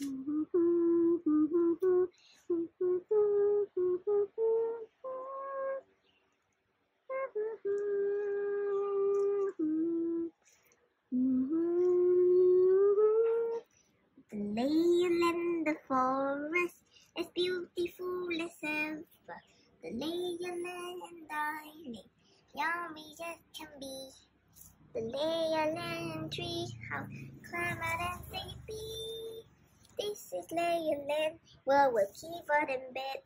The lane in the forest as beautiful as ever. The lion and darling, yummy as can be. The lion tree, how climate and land, where we keep it in bed.